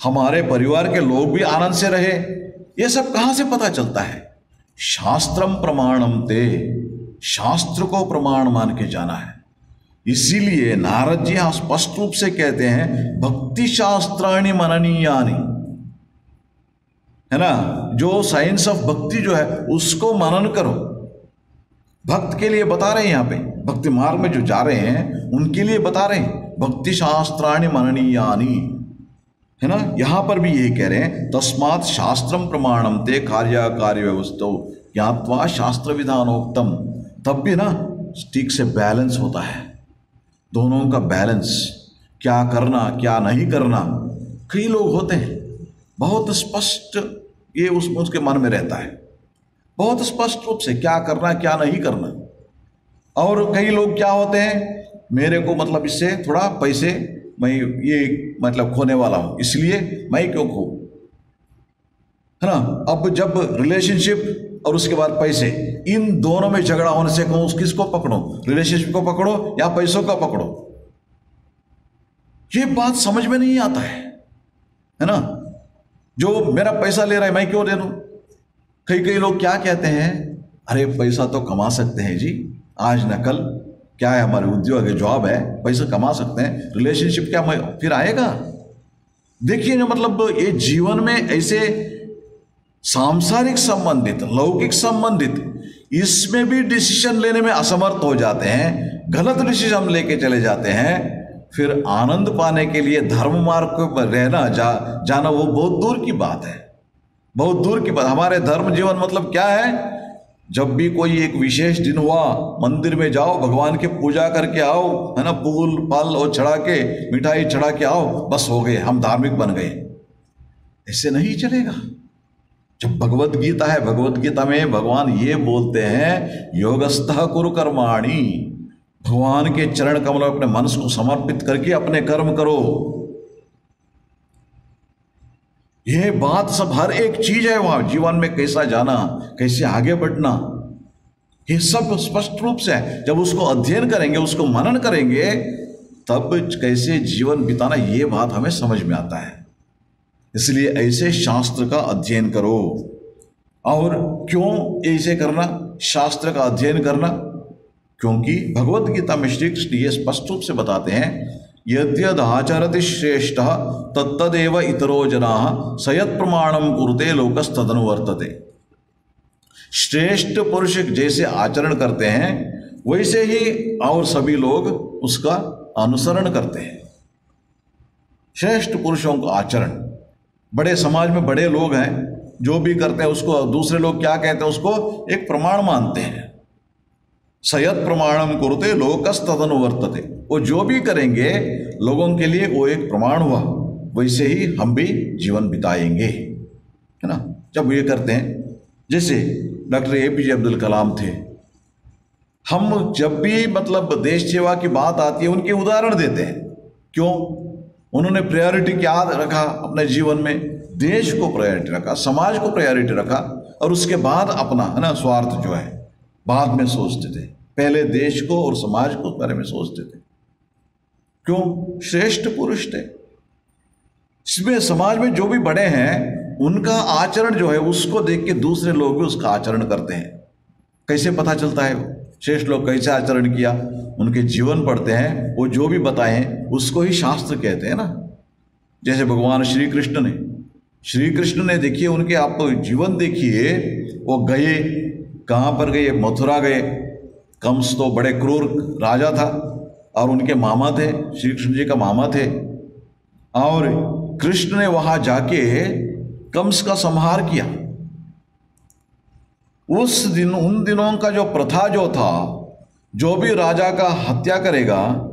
हमारे परिवार के लोग भी आनंद से रहे, ये सब कहाँ से पता चलता है? शास्त्रम प्रमाणम ते, शास्त्र को प्रमाण मान के जाना है। इसीलिए नारद जी यहाँ स्पष्ट रूप से कहते हैं, भक्ति शास्त्राणी मननीयानी। है ना? जो साइंस ऑफ़ भक्ति जो है, उसको मनन करो। भक्त के लिए बता रहे हैं यहाँ पे, भक्ति मार्ग में जो जा रहे हैं, उनके लिए बता रहे हैं, भक्ति शास्त्राणी मननीयानी। है ना? यहाँ पर भी यही कह रहे हैं, तस्मात शास्त्रम प्रमाणम ते कार्य कार्य व्यवस्था ज्ञातवा शास्त्र विधानोक्तम तब भी ना, ठीक से बैलेंस होता है। दोनों का बैलेंस, क्या करना, क्या नहीं करना, कई लोग होते हैं। बहुत स्पष्ट ये उस उसके मन में रहता है। बहुत स्पष्ट रूप से क्या करना, क्या नहीं करना। और कई लोग क्या होते हैं, मेरे को मतलब इससे थोड़ा पैसे, मैं ये मतलब खोने वाला हूँ, इसलिए मैं क्यों खो है ना? अब जब रिलेशनशिप और उसके बाद पैसे। इन दोनों में झगड़ा होने से कहूँ किसको पकड़ो? रिलेशनशिप को पकड़ो या पैसों का पकड़ो? ये बात समझ में नहीं आता है। है ना? जो मेरा पैसा ले रहा है, मैं क्यों दे दूँ कई कई लोग क्या कहते हैं? अरे, पैसा तो कमा सकते हैं जी। आज न कल क्या है, हमारे उद्योग है जॉब है, पैसा कमा सकते हैं। रिलेशनशिप क्या फिर आएगा? देखिए मतलब ये जीवन में ऐसे सांसारिक संबंधित, लौकिक संबंधित, इसमें भी डिसीज़न लेने में असमर्थ हो जाते हैं, गलत डिसीज़न लेके चले जाते हैं, फिर आनंद पाने के लिए धर्म मार्ग पर रहना जा, जाना वो बहुत दूर की बात है। बहुत दूर की बात। हमारे धर्म जीवन मतलब क्या है? जब भी कोई एक विशेष दिन हुआ, मंदिर में जाओ, भगवान की पूजा करके आओ, है ना, फूल, फल और चढ़ा के, मिठाई चढ़ा के आओ, बस हो गए, हम धार्मिक बन गए। ऐसे नहीं चलेगा। जब भगवत गीता है, भगवत गीता में भगवान ये बोलते हैं, योगस्थ कुरु कर्माणी। भगवान के चरण कमल अपने मन को समर्पित करके अपने कर्म करो। ये बात सब हर एक चीज़ है वहाँ, जीवन में कैसा जाना, कैसे आगे बढ़ना। ये सब स्पष्ट रूप से है। जब उसको अध्ययन करेंगे, उसको मनन करेंगे, तब कैसे जीवन बिताना, ये बात हमें समझ में आता है। इसलिए ऐसे शास्त्र का अध्ययन करो। और क्यों ऐसे करना? शास्त्र का अध्ययन करना। क्योंकि भगवत गीता में श्री कृष्ण ये स्पष्ट रूप से बताते हैं यद्यद आचरति श्रेष्ठ तत्तदेव इतरो जना, सयत प्रमाणम कुरुते लोकस्तदनु वर्तते। श्रेष्ठ पुरुष जैसे आचरण करते हैं, वैसे ही और सभी लोग उसका अनुसरण करते हैं। श्रेष्ठ पुरुषों का आचरण। बड़े समाज में बड़े लोग हैं, जो भी करते हैं उसको, दूसरे लोग क्या कहते हैं उसको, एक प्रमाण मानते हैं। सयत प्रमाणम कुरते लोकस तदनु वर्तते। वो जो भी करेंगे, लोगों के लिए वो एक प्रमाण हुआ। वैसे ही हम भी जीवन बिताएँगे। है ना? जब ये करते हैं, जैसे doctor A P J Abdul Kalam थे, हम जब भी मतलब देश सेवा की बात आती है, उनके उदाहरण देते हैं। क्यों? उन्होंने प्रायोरिटी क्या रखा अपने जीवन में, देश को प्रायोरिटी रखा, समाज को प्रायोरिटी रखा, और उसके बाद अपना, है ना, स्वार्थ जो है, बाद में सोचते थे। पहले देश को और समाज को बारे में सोचते थे। क्यों? श्रेष्ठ पुरुष थे। इसमें समाज में जो भी बड़े हैं, उनका आचरण जो है, उसको देख के दूसरे लोग भी उसका आचरण करते हैं। कैसे पता चलता है? श्रेष्ठ लोग कैसे आचरण किया? उनके जीवन पढ़ते हैं, वो जो भी बताए उसको ही शास्त्र कहते हैं ना। जैसे भगवान श्री कृष्ण ने श्री कृष्ण ने देखिए उनके आप जीवन देखिए, वो गए, कहाँ पर गए? मथुरा गए। कंस तो बड़े क्रूर राजा था और उनके मामा थे श्री कृष्ण जी का मामा थे। और कृष्ण ने वहाँ जाके कंस का संहार किया। उस दिन, उन दिनों का जो प्रथा जो था, जो भी राजा का हत्या करेगा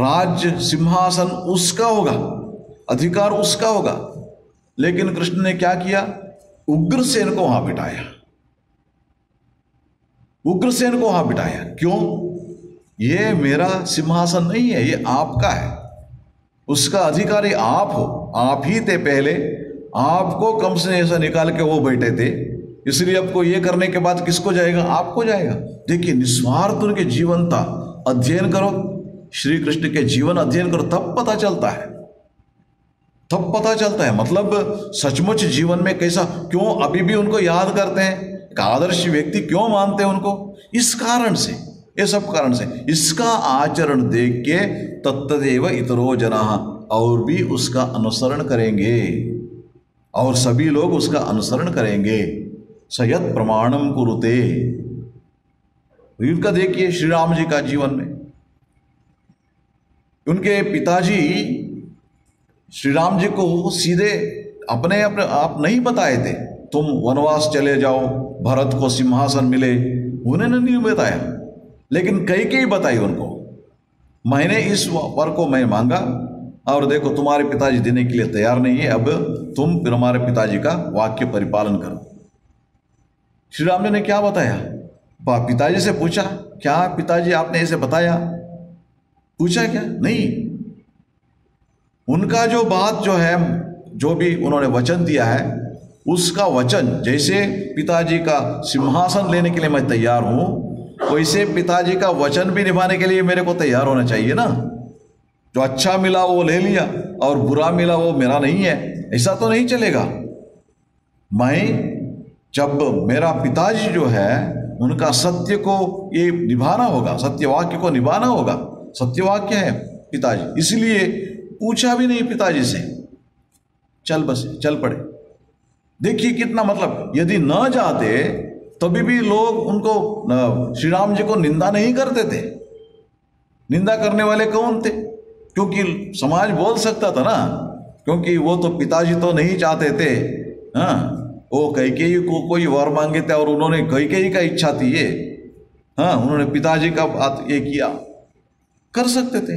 राज्य सिंहासन उसका होगा, अधिकार उसका होगा। लेकिन कृष्ण ने क्या किया? उग्रसेन को वहाँ बिठाया। उग्रसेन को वहाँ बिठाया। क्यों? ये मेरा सिंहासन नहीं है, ये आपका है। उसका अधिकारी आप हो। आप ही थे पहले। आपको कम से ऐसा निकाल के वो बैठे थे। इसलिए आपको ये करने के बाद किसको जाएगा? आपको जाएगा। देखिए, निस्वार्थ उनके जीवन था। अध्ययन करो। श्री कृष्ण के जीवन अध्ययन करो, तब पता चलता है। तब पता चलता है। मतलब सचमुच जीवन में कैसा, क्यों अभी भी उनको याद करते हैं? एक आदर्श व्यक्ति क्यों मानते हैं उनको? इस कारण से, ये सब कारण से। इसका आचरण देख के तत्तदेव इतरो जना, और भी उसका अनुसरण करेंगे। और सभी लोग उसका अनुसरण करेंगे। सयत प्रमाणम कुरुते। इनका देखिए श्री राम जी का जीवन में। उनके पिताजी श्री राम जी को सीधे अपने अपने आप नहीं बताए थे। तुम वनवास चले जाओ, भरत को सिंहासन मिले उन्होंने नहीं बताया। लेकिन कई कई बताई उनको। मैंने इस वर को मैं मांगा, और देखो तुम्हारे पिताजी देने के लिए तैयार नहीं है। अब तुम फिर हमारे पिताजी का वाक्य परिपालन करो। श्री राम जी ने क्या बताया? पिताजी से पूछा, क्या पिताजी आपने ऐसे बताया? पूछा क्या? नहीं। उनका जो बात जो है, जो भी उन्होंने वचन दिया है, उसका वचन, जैसे पिताजी का सिंहासन लेने के लिए मैं तैयार हूँ, वैसे पिताजी का वचन भी निभाने के लिए मेरे को तैयार होना चाहिए ना। जो अच्छा मिला वो ले लिया, और बुरा मिला वो मेरा नहीं है। ऐसा तो नहीं चलेगा। मैं, जब मेरा पिताजी जो है, उनका सत्य को ये निभाना होगा सत्यवाक्य को निभाना होगा सत्यवाक्य है पिताजी। इसलिए पूछा भी नहीं पिताजी से। चल बस, चल पड़े। देखिए कितना मतलब यदि न जाते, तभी भी लोग उनको श्री राम जी को निंदा नहीं करते थे। निंदा करने वाले कौन थे? क्योंकि समाज बोल सकता था ना, क्योंकि वो तो पिताजी तो नहीं चाहते थे हाँ। वो कैकेयी को कोई वर मांगे थे और उन्होंने कैकेयी का इच्छा थी ये। हाँ उन्होंने पिताजी का बात ये किया। कर सकते थे।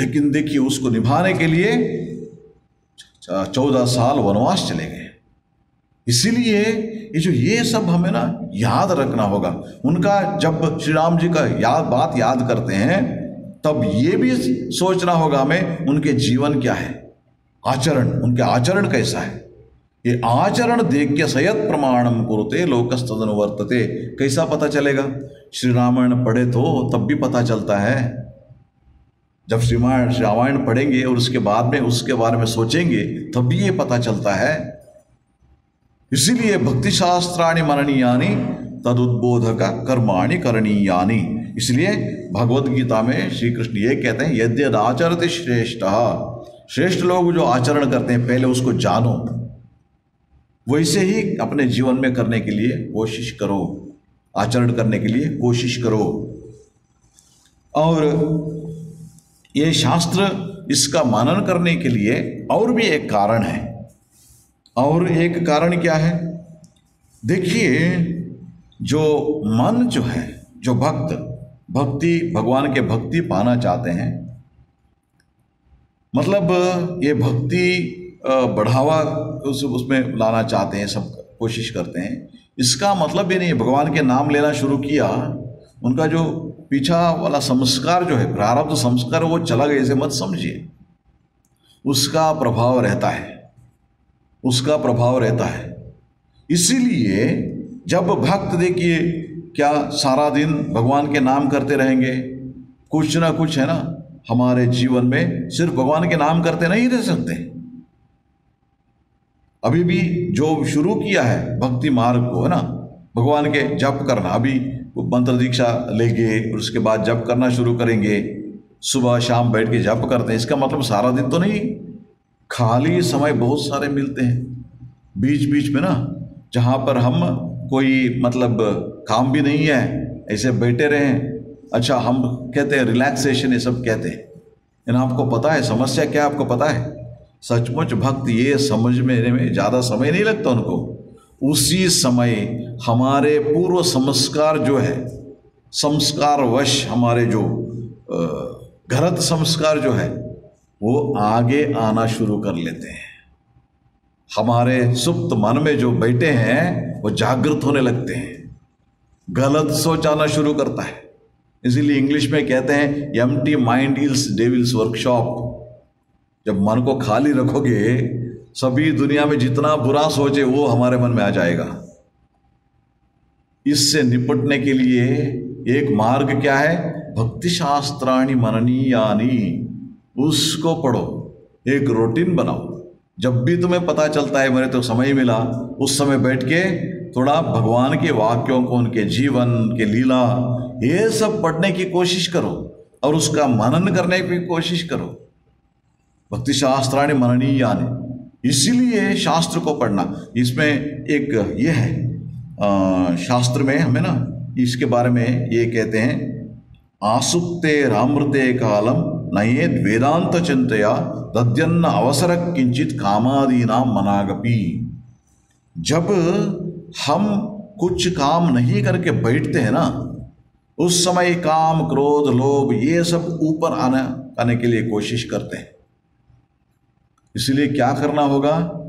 लेकिन देखिए, उसको निभाने के लिए चौदह साल वनवास चले गए। इसीलिए ये जो ये सब हमें ना याद रखना होगा। उनका जब श्री राम जी का याद, बात याद करते हैं, तब ये भी सोचना होगा हमें, उनके जीवन क्या है? आचरण, उनके आचरण कैसा है? ये आचरण देख के सयत प्रमाणम कुरते लोकस्तन वर्तते कैसा पता चलेगा? श्री रामायण पढ़े तो तब भी पता चलता है। जब श्रीमायण रामायण पढ़ेंगे और उसके बाद में उसके बारे में सोचेंगे, तब भी ये पता चलता है। इसीलिए भक्ति शास्त्राणी मननीयानी, तदुद्बोधक कर्माणि करणीयानी। इसलिए भगवत गीता में श्री कृष्ण ये कहते हैं यद्य आचरते श्रेष्ठ। श्रेष्ठ लोग जो आचरण करते हैं, पहले उसको जानो। वैसे ही अपने जीवन में करने के लिए कोशिश करो। आचरण करने के लिए कोशिश करो। और ये शास्त्र इसका मानन करने के लिए और भी एक कारण है। और एक कारण क्या है? देखिए, जो मन जो है, जो भक्त, भक्ति, भगवान के भक्ति पाना चाहते हैं मतलब ये भक्ति बढ़ावा उस, उसमें लाना चाहते हैं, सब कोशिश करते हैं। इसका मतलब ये नहीं, भगवान के नाम लेना शुरू किया, उनका जो पीछा वाला संस्कार जो है, प्रारब्ध तो संस्कार, वो चला गया, इसे मत समझिए। उसका प्रभाव रहता है। उसका प्रभाव रहता है। इसीलिए जब भक्त देखिए, क्या सारा दिन भगवान के नाम करते रहेंगे? कुछ ना कुछ है ना, हमारे जीवन में सिर्फ़ भगवान के नाम करते नहीं रह सकते। अभी भी जो शुरू किया है भक्ति मार्ग को, है ना? भगवान के जप करना, अभी मंत्र दीक्षा लेंगे और उसके बाद जप करना शुरू करेंगे। सुबह शाम बैठ के जप करते हैं, इसका मतलब सारा दिन तो नहीं, खाली समय बहुत सारे मिलते हैं। बीच बीच में ना, जहाँ पर हम कोई मतलब काम भी नहीं है, ऐसे बैठे रहें। अच्छा हम कहते हैं रिलैक्सेशन ये सब कहते हैं। इन आपको पता है, समस्या क्या आपको पता है? सचमुच भक्त ये समझ में ज़्यादा समय नहीं लगता उनको। उसी समय हमारे पूर्व संस्कार जो है संस्कार वश हमारे जो घरत संस्कार जो है, वो आगे आना शुरू कर लेते हैं। हमारे सुप्त मन में जो बैठे हैं, वो जागृत होने लगते हैं। गलत सोच आना शुरू करता है। इसीलिए इंग्लिश में कहते हैं empty mind is devil's workshop जब मन को खाली रखोगे, सभी दुनिया में जितना बुरा सोचे, वो हमारे मन में आ जाएगा। इससे निपटने के लिए एक मार्ग क्या है? भक्ति शास्त्राणी मननीयानी। उसको पढ़ो, एक रूटीन बनाओ। जब भी तुम्हें पता चलता है, मेरे तो समय मिला। उस समय बैठ के थोड़ा भगवान के वाक्यों को, उनके जीवन के लीला, ये सब पढ़ने की कोशिश करो और उसका मनन करने की कोशिश करो। भक्ति शास्त्राणी मननीयानी। इसीलिए शास्त्र को पढ़ना। इसमें एक ये है आ, शास्त्र में हमें ना इसके बारे में ये कहते हैं आसुप्ते रामृते कालम नये वेदांत चिंतया तद्यन्न अवसर किंचित कामादी नाम मनागपी। जब हम कुछ काम नहीं करके बैठते हैं ना उस समय काम क्रोध लोभ ये सब ऊपर आने आने के लिए कोशिश करते हैं। इसलिए क्या करना होगा?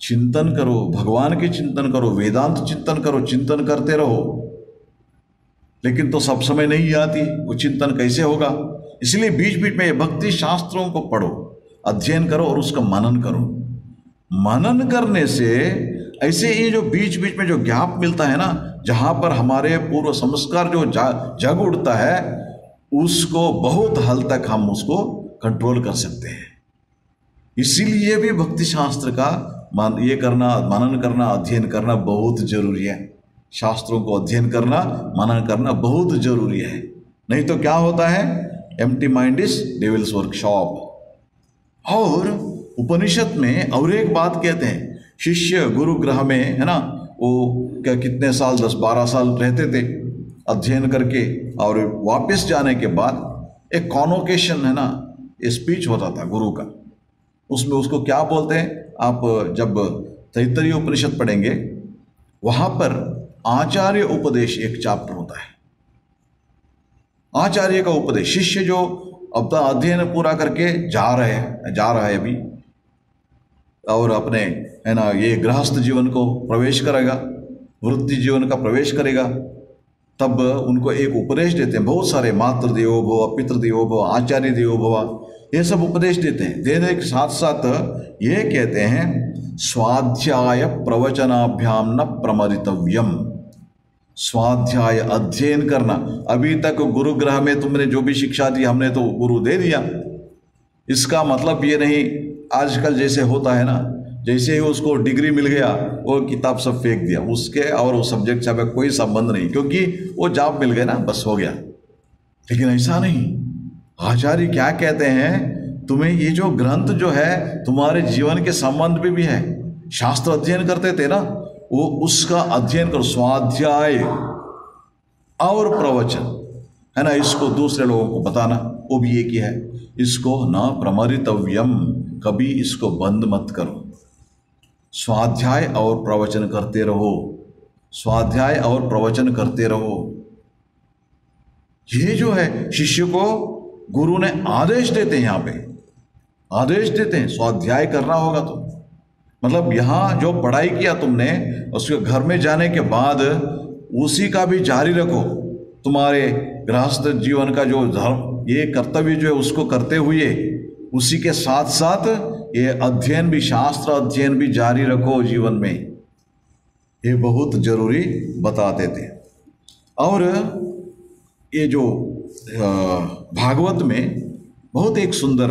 चिंतन करो, भगवान के चिंतन करो, वेदांत चिंतन करो, चिंतन करते रहो। लेकिन तो सब समय नहीं आती, वो चिंतन कैसे होगा? इसलिए बीच बीच में भक्ति शास्त्रों को पढ़ो, अध्ययन करो और उसका मनन करो। मनन करने से ऐसे ही जो बीच बीच में जो गैप मिलता है ना, जहाँ पर हमारे पूर्व संस्कार जो जग उड़ता है, उसको बहुत हल तक हम उसको कंट्रोल कर सकते हैं। इसीलिए भी भक्ति शास्त्र का मान ये करना, मनन करना, अध्ययन करना बहुत ज़रूरी है। शास्त्रों को अध्ययन करना, मनन करना बहुत ज़रूरी है। नहीं तो क्या होता है? Empty mind is devil's workshop और उपनिषद में और एक बात कहते हैं, शिष्य गुरु ग्रह में, है ना, वो क्या कितने साल, दस, बारह साल रहते थे, अध्ययन करके और वापस जाने के बाद एक कॉनोकेशन है ना स्पीच होता था गुरु का। उसमें उसको क्या बोलते हैं? आप, जब तैतरीय उपनिषद पढ़ेंगे, वहाँ पर आचार्य उपदेश एक चैप्टर होता है। आचार्य का उपदेश, शिष्य जो अब अध्ययन पूरा करके जा रहे हैं, जा रहा है अभी। और अपने, है ना, ये गृहस्थ जीवन को प्रवेश करेगा, वृत्ति जीवन का प्रवेश करेगा, तब उनको एक उपदेश देते हैं, बहुत सारे मातृ देवो भव पितृ देवो भव, आचार्य देवो भव ये सब उपदेश देते हैं। देने के साथ साथ ये कहते हैं, स्वाध्याय प्रवचनाभ्याम न प्रमरितव्यम स्वाध्याय अध्ययन करना। अभी तक गुरु ग्रह में तुमने जो भी शिक्षा दी, हमने तो गुरु दे दिया। इसका मतलब ये नहीं, आजकल जैसे होता है ना, जैसे ही उसको डिग्री मिल गया, वो किताब सब फेंक दिया। उसके और वो सब्जेक्ट से कोई संबंध नहीं, क्योंकि वो जॉब मिल गया ना, बस हो गया। लेकिन ऐसा नहीं। आचार्य क्या कहते हैं? तुम्हें ये जो ग्रंथ जो है, तुम्हारे जीवन के संबंध में भी है। शास्त्र अध्ययन करते थे ना? वो उसका अध्ययन करो। स्वाध्याय और प्रवचन। है ना? इसको दूसरे लोगों को बताना। वो भी एक ही है। इसको न प्रमरितव्यम। कभी इसको बंद मत करो। स्वाध्याय और प्रवचन करते रहो। स्वाध्याय और प्रवचन करते रहो। ये जो है, शिष्य को गुरु ने आदेश देते हैं यहाँ पे। आदेश देते हैं, स्वाध्याय करना होगा तो। मतलब यहाँ जो पढ़ाई किया तुमने, उसके घर में जाने के बाद उसी का भी जारी रखो। तुम्हारे गृहस्थ जीवन का जो धर्म, ये कर्तव्य जो है उसको करते हुए, उसी के साथ साथ ये अध्ययन भी, शास्त्र अध्ययन भी जारी रखो जीवन में। ये बहुत ज़रूरी बताते थे और ये जो भागवत में बहुत एक सुंदर,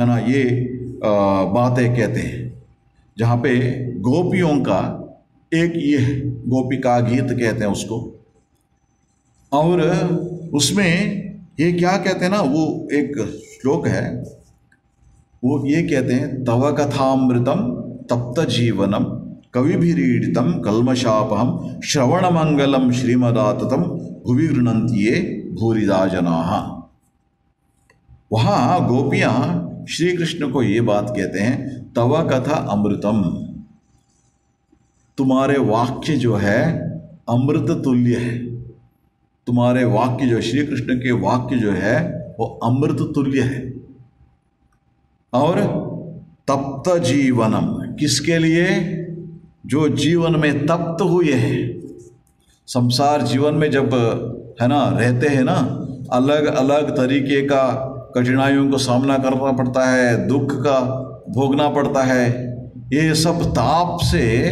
है ना, ये बातें कहते हैं, जहाँ पे गोपियों का एक ये गोपिका गीत कहते हैं उसको, और उसमें ये क्या कहते हैं ना, वो एक श्लोक है, वो ये कहते हैं, तव कथामृतम तप्त जीवनम कवि रीडितम कलमशापहम श्रवण मंगलम श्रीमदाततम भुवि गृणंती भूरिदा जना वहाँ गोपियाँ श्री कृष्ण को ये बात कहते हैं, तव कथा अमृतम। तुम्हारे वाक्य जो है, अमृत तुल्य है। तुम्हारे वाक्य जो श्री कृष्ण के वाक्य जो है, वो अमृत तुल्य है। और तप्त जीवनम, किसके लिए? जो जीवन में तप्त हुए हैं। संसार जीवन में जब है ना, रहते हैं ना, अलग अलग तरीके का कठिनाइयों को सामना करना पड़ता है, दुख का भोगना पड़ता है। ये सब ताप से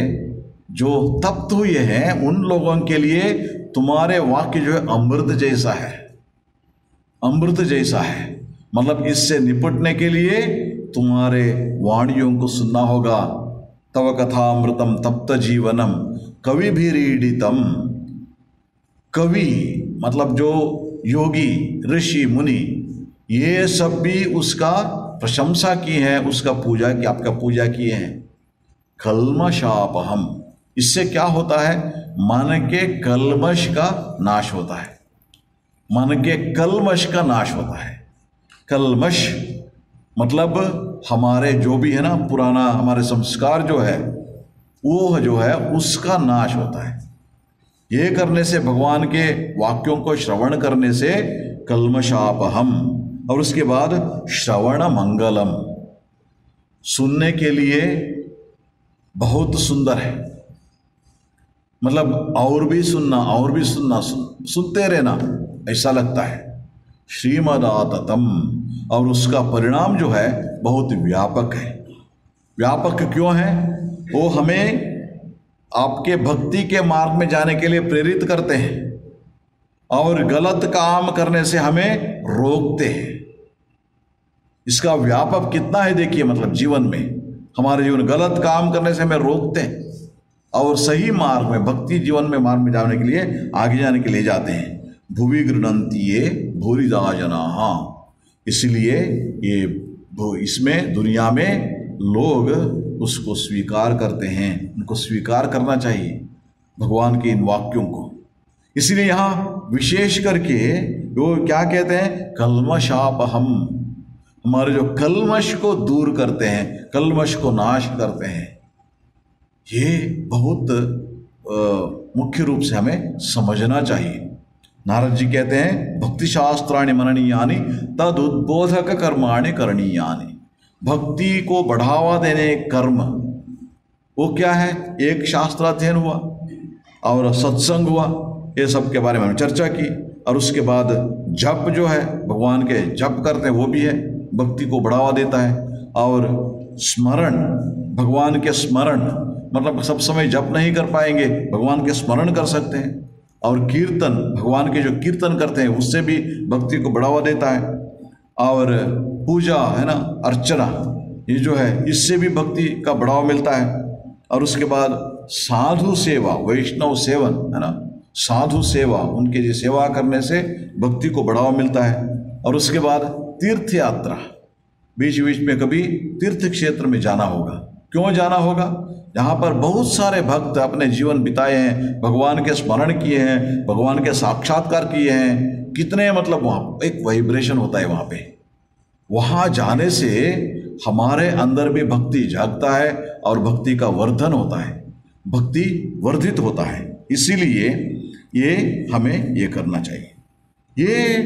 जो तप्त हुए हैं, उन लोगों के लिए तुम्हारे वाक्य जो है अमृत जैसा है। अमृत जैसा है। मतलब इससे निपटने के लिए तुम्हारे वाणियों को सुनना होगा। तव कथामृतम तप्त जीवनम कवि भी रीडितम। कवि मतलब जो योगी, ऋषि, मुनि, ये सब भी उसका प्रशंसा की है, उसका पूजा की, आपका पूजा किए हैं। कलमशाप हम इससे क्या होता है? मन के कलमश का नाश होता है। मन के कलमश का नाश होता है। कलमश मतलब हमारे जो भी है ना, पुराना हमारे संस्कार जो है, वो जो है, उसका नाश होता है। ये करने से, भगवान के वाक्यों को श्रवण करने से कलमशाप हम और उसके बाद श्रवण मंगलम सुनने के लिए बहुत सुंदर है। मतलब और भी सुनना, और भी सुनना, सुन, सुनते रहना, ऐसा लगता है। श्रीमदातम और उसका परिणाम जो है बहुत व्यापक है। व्यापक क्यों है? वो हमें आपके भक्ति के मार्ग में जाने के लिए प्रेरित करते हैं और गलत काम करने से हमें रोकते हैं। इसका व्यापक कितना है देखिए मतलब जीवन में हमारे जीवन गलत काम करने से हमें रोकते हैं और सही मार्ग में, भक्ति जीवन में मार्ग में जाने के लिए आगे जाने के लिए जाते हैं। भूवि गृणंती ये भूरिदा जना इसलिए ये इसमें दुनिया में लोग उसको स्वीकार करते हैं, उनको स्वीकार करना चाहिए भगवान के इन वाक्यों को। इसलिए यहाँ विशेष करके वो क्या कहते हैं? कलमशाप हम हमारे जो कलमश को दूर करते हैं कलमश को नाश करते हैं, ये बहुत मुख्य रूप से हमें समझना चाहिए। नारद जी कहते हैं भक्ति शास्त्राणी मननीयानी तद उद्बोधक कर्माणी करणीयानी। भक्ति को बढ़ावा देने कर्म, वो क्या है? एक शास्त्र अध्ययन हुआ और सत्संग हुआ, ये सब के बारे में चर्चा की। और उसके बाद जप जो है, भगवान के जप करते हैं, वो भी है, भक्ति को बढ़ावा देता है। और स्मरण, भगवान के स्मरण मतलब सब समय जप नहीं कर पाएँगे, भगवान के स्मरण कर सकते हैं। और कीर्तन, भगवान के जो कीर्तन करते हैं, उससे भी भक्ति को बढ़ावा देता है। और पूजा, है ना, अर्चना, ये जो है, इससे भी भक्ति का बढ़ावा मिलता है। और उसके बाद साधु सेवा, वैष्णव सेवन, है ना, साधु सेवा, उनके लिए सेवा करने से भक्ति को बढ़ावा मिलता है। और उसके बाद तीर्थ यात्रा बीच बीच में कभी तीर्थ क्षेत्र में जाना होगा। क्यों जाना होगा? यहाँ पर बहुत सारे भक्त अपने जीवन बिताए हैं, भगवान के स्मरण किए हैं, भगवान के साक्षात्कार किए हैं। कितने मतलब वहाँ, एक वाइब्रेशन होता है वहाँ पे। वहाँ जाने से हमारे अंदर भी भक्ति जागता है और भक्ति का वर्धन होता है। भक्ति वर्धित होता है। इसीलिए ये हमें ये करना चाहिए। ये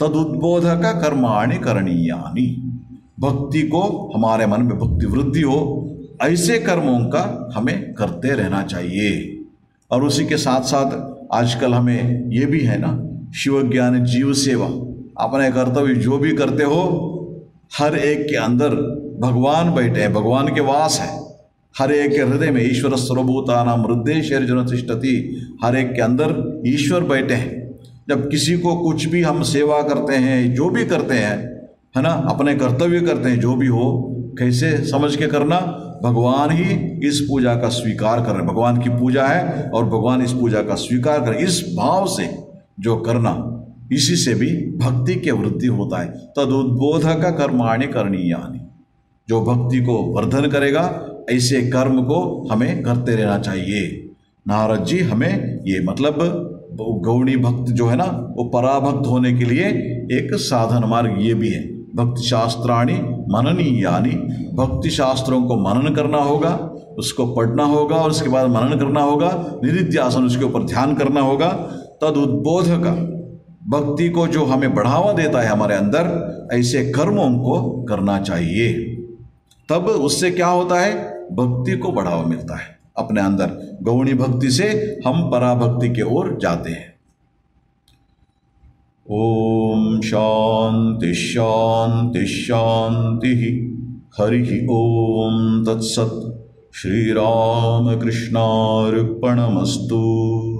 तदुद्बोधक कर्माणि करणीयानी। भक्ति को हमारे मन में भक्ति वृद्धि हो, ऐसे कर्मों का हमें करते रहना चाहिए। और उसी के साथ साथ आजकल हमें ये भी है ना शिव ज्ञान जीव सेवा। अपने कर्तव्य जो भी करते हो, हर एक के अंदर भगवान बैठे हैं, भगवान के वास है। हर एक के हृदय में ईश्वर सर्वभूता नाम हृदय शरीर तिष्ठति, हर एक के अंदर ईश्वर बैठे हैं। जब किसी को कुछ भी हम सेवा करते हैं, जो भी करते हैं, है ना, अपने कर्तव्य करते हैं, जो भी हो, कैसे समझ के करना? भगवान ही इस पूजा का स्वीकार कर रहे भगवान की पूजा है और भगवान इस पूजा का स्वीकार कर इस भाव से जो करना इसी से भी भक्ति के वृद्धि होता है। तद उद्बोधक कर्माण्य करणीयानी। जो भक्ति को वर्धन करेगा, ऐसे कर्म को हमें करते रहना चाहिए। नारद जी, हमें ये मतलब गौणी भक्त जो है ना, वो पराभक्त होने के लिए एक साधन मार्ग ये भी है। भक्ति शास्त्राणी मननी यानी भक्ति शास्त्रों को मनन करना होगा, उसको पढ़ना होगा और उसके बाद मनन करना होगा, निरिध्यासन उसके ऊपर ध्यान करना होगा। तद उद्बोध का भक्ति को जो हमें बढ़ावा देता है हमारे अंदर, ऐसे कर्मों को करना चाहिए। तब उससे क्या होता है? भक्ति को बढ़ावा मिलता है अपने अंदर। गौणी भक्ति से हम पराभक्ति की ओर जाते हैं। ओम शांति शांति शांति हरि ओम तत्सत। श्रीरामकृष्णार्पणमस्तु।